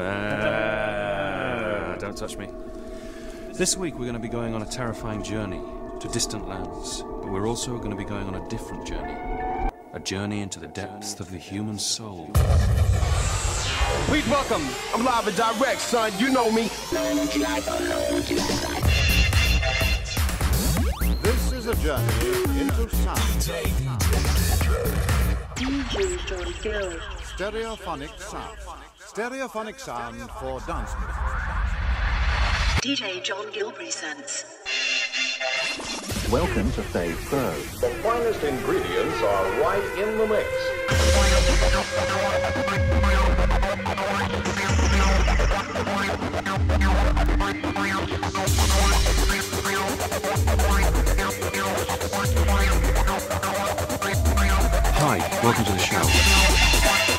Ah, don't touch me. This week we're going to be going on a terrifying journey to distant lands, but we're also going to be going on a different journey. A journey into the depths of the human soul. Please welcome. I'm live and direct, son. You know me. This is a journey into sound. DJ John Gill. Stereophonic sound. Stereophonic sound for dance music. DJ John Gill presents. Welcome to Fave Pro. The finest ingredients are right in the mix. Hi, welcome to the show.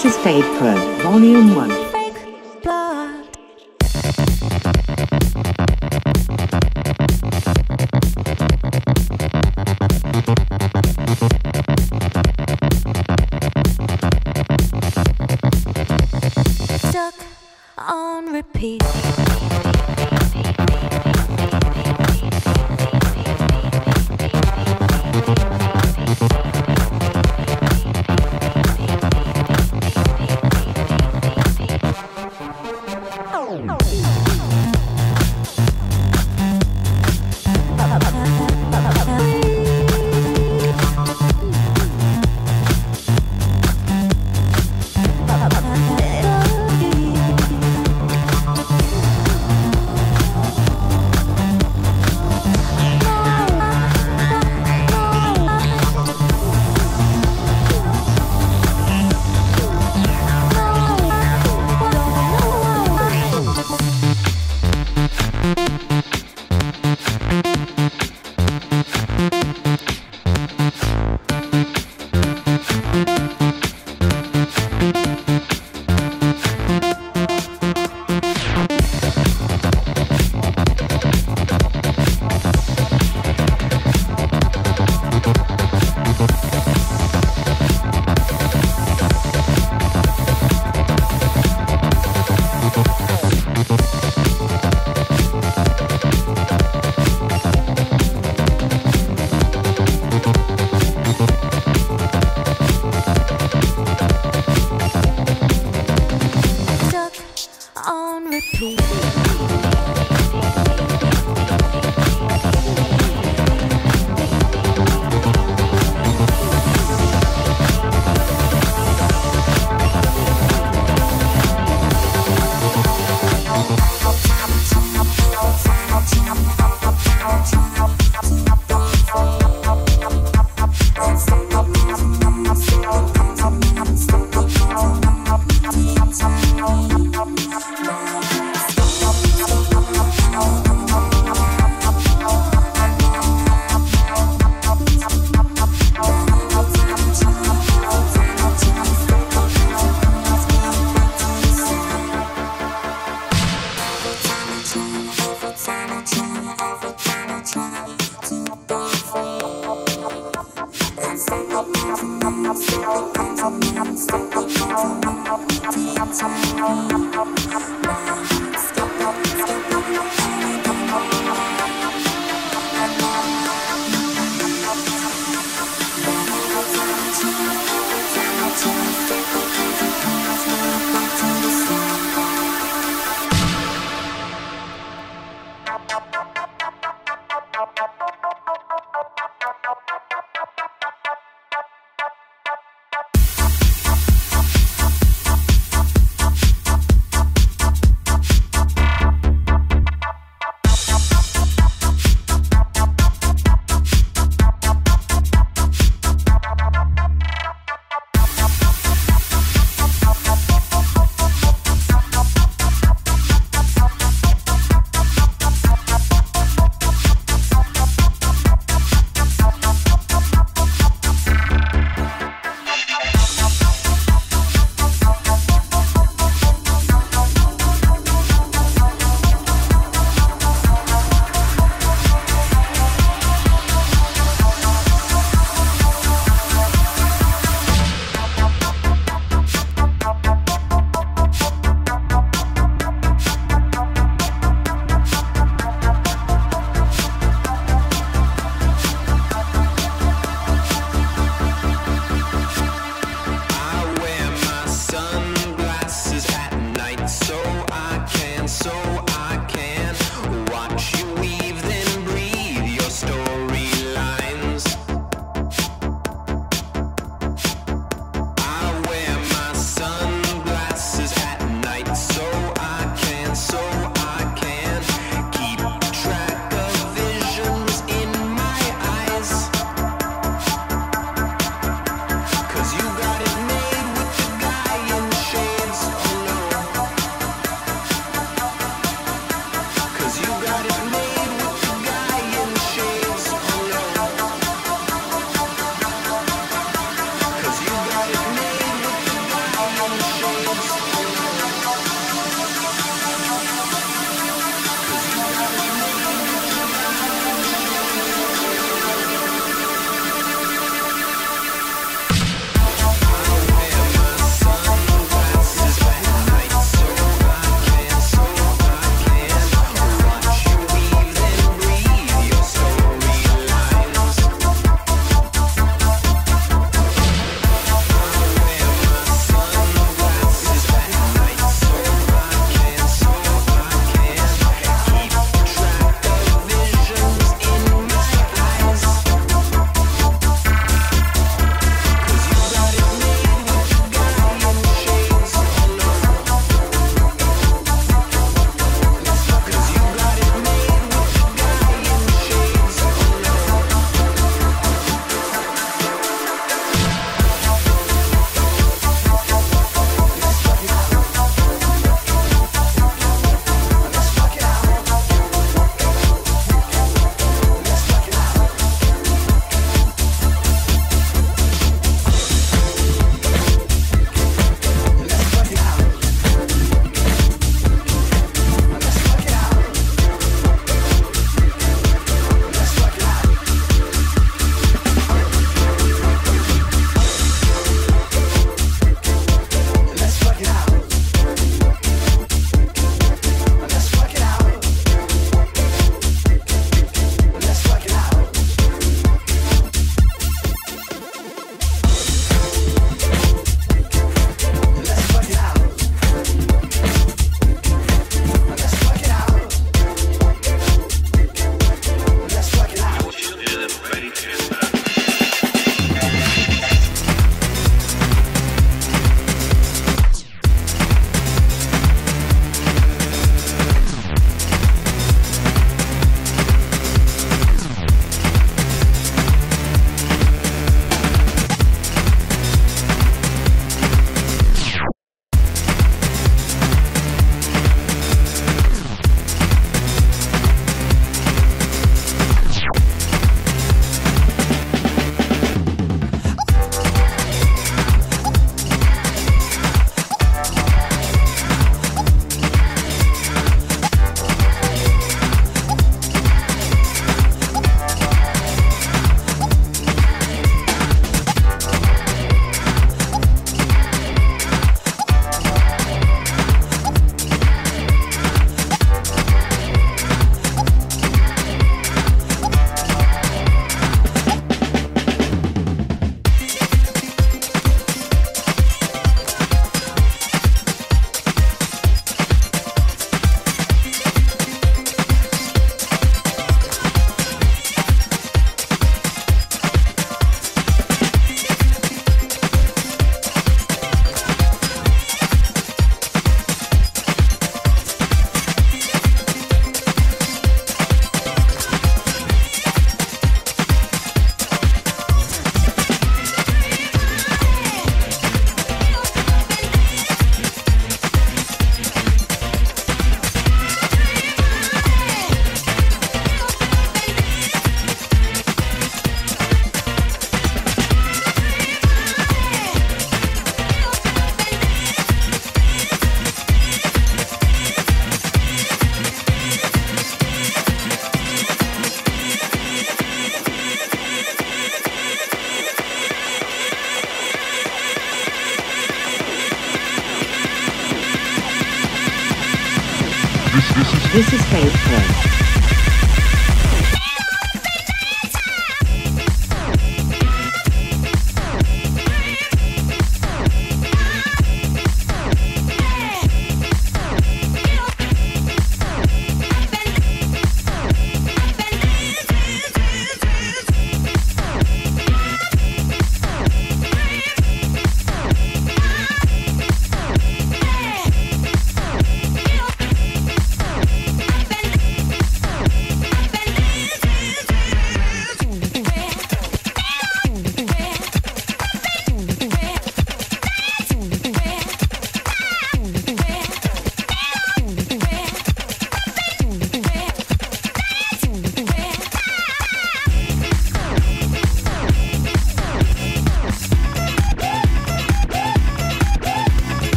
This is Fave Pro, Volume 1. Stuck on repeat.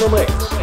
The mix.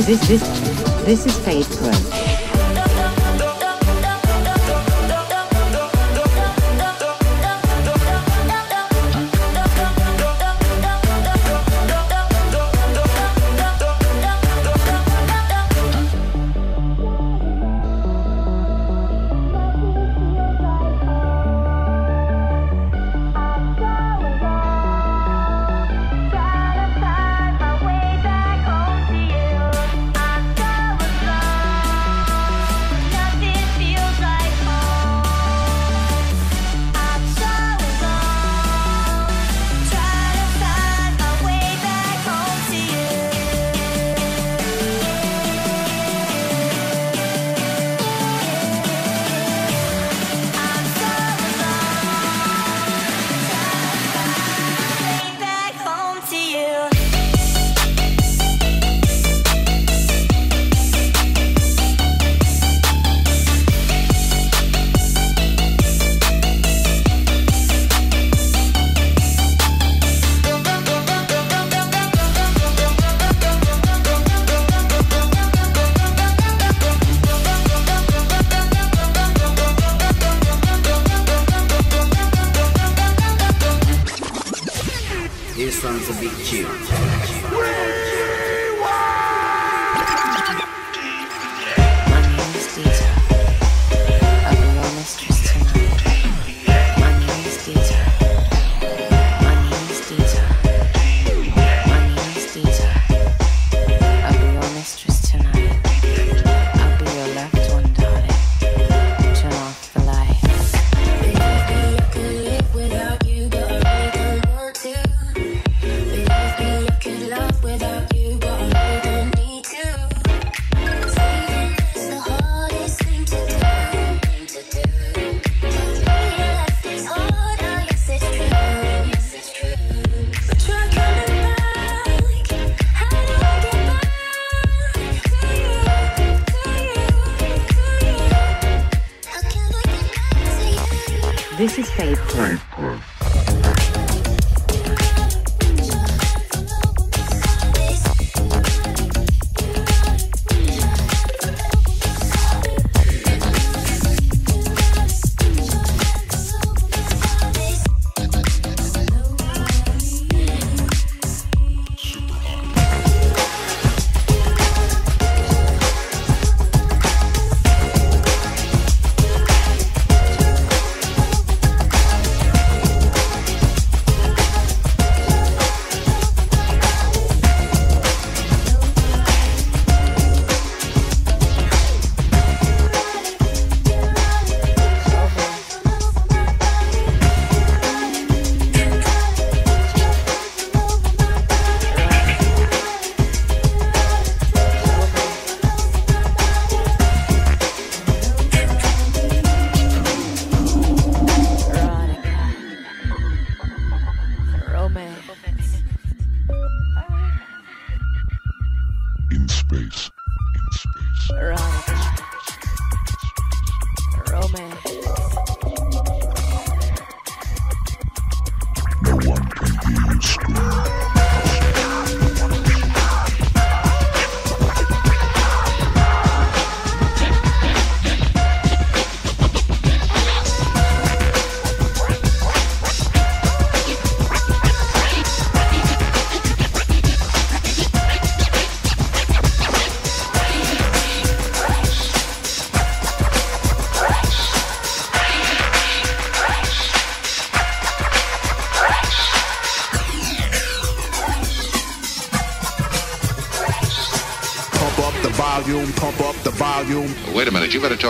This is this this is Fave Pro.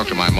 Talk to my mother.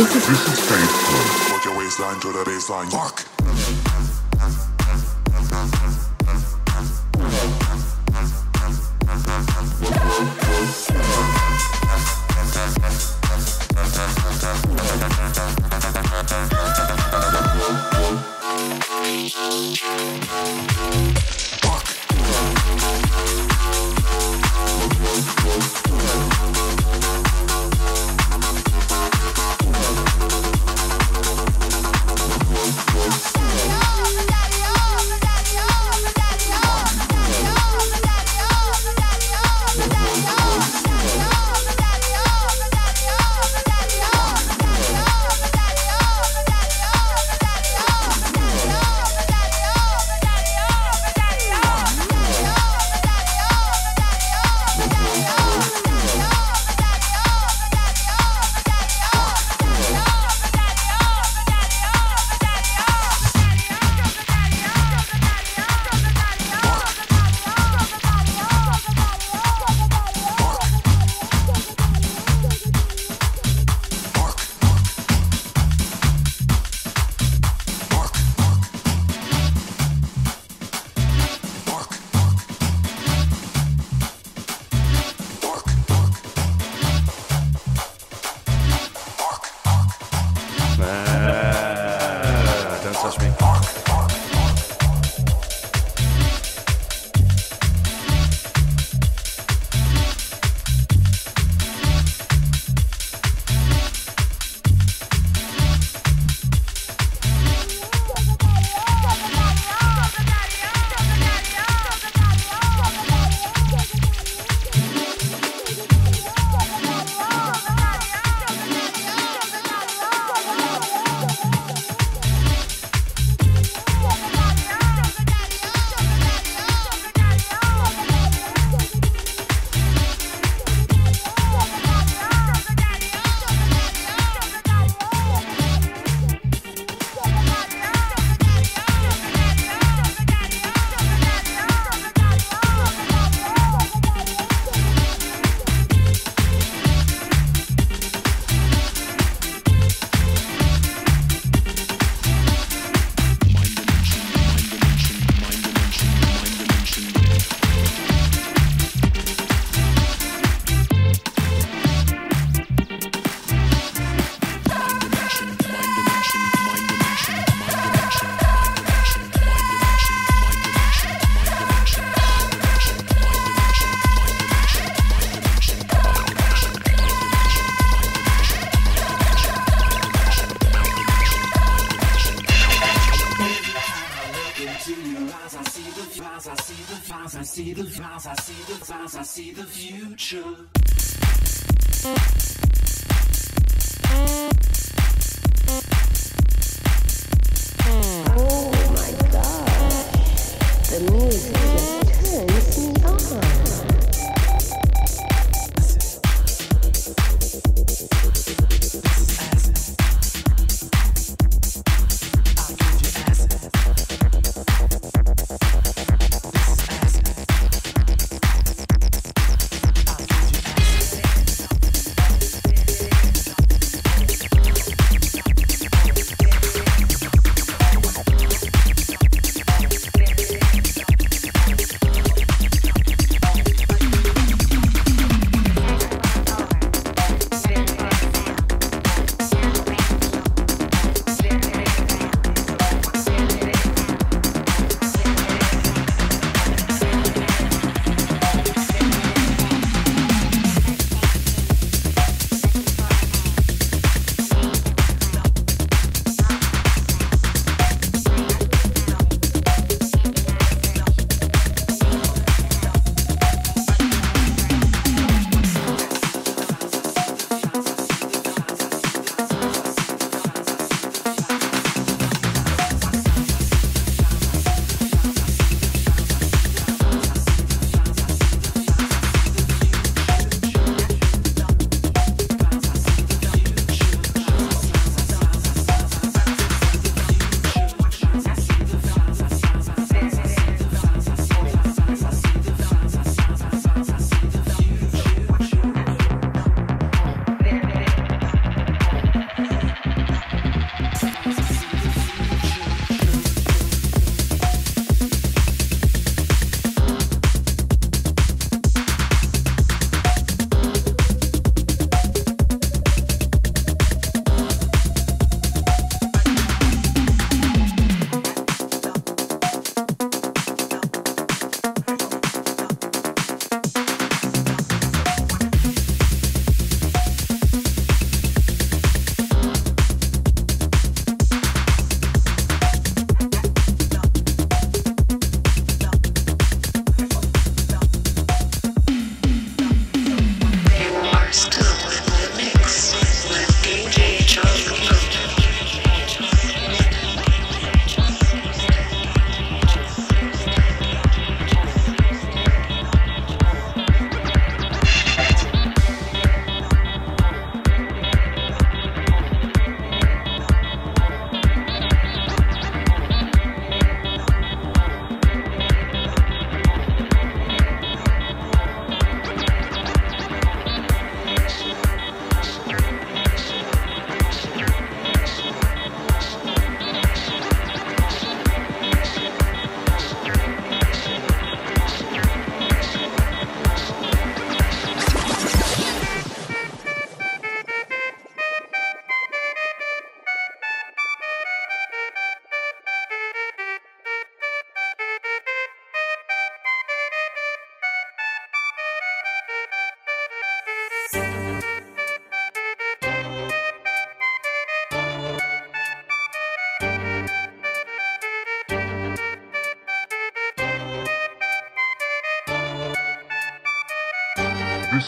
This is, this is faithful. Put your waistline to the baseline. Fuck.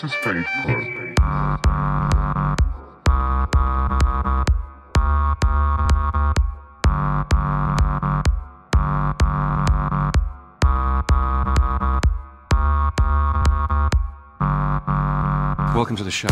Is Faith Club. Welcome to the show.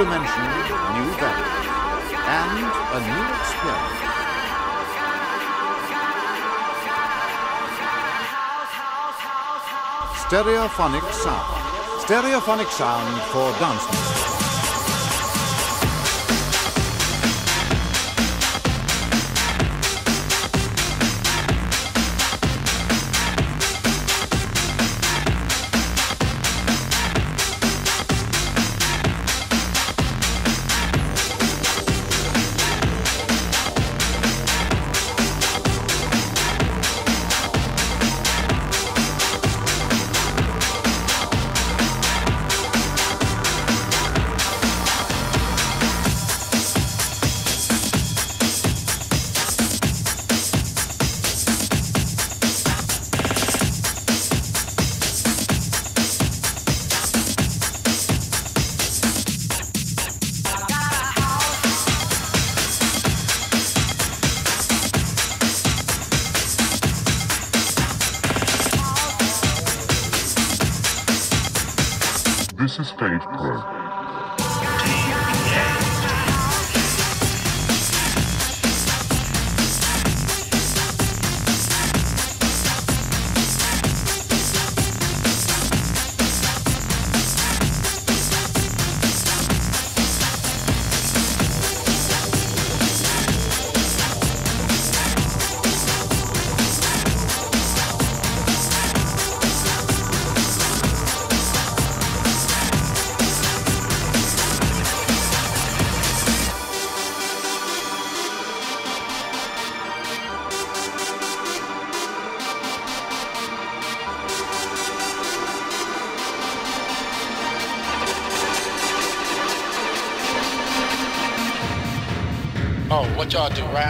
Dimension, new value, and a new experience. Stereophonic sound. Stereophonic sound for dance music. This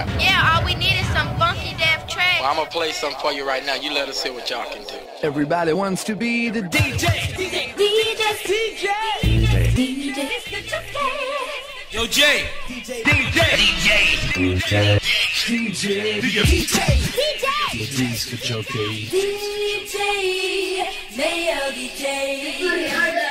rap? Yeah, all we need is some funky death track. Well, I'm gonna play something for you right now. You let us see what y'all can do. Everybody wants to be the DJ. DJ, DJ, DJ, DJ, Yo, Jay. DJ, DJ. DJ, DJ. DJ, Disco jockey. DJ, male DJ.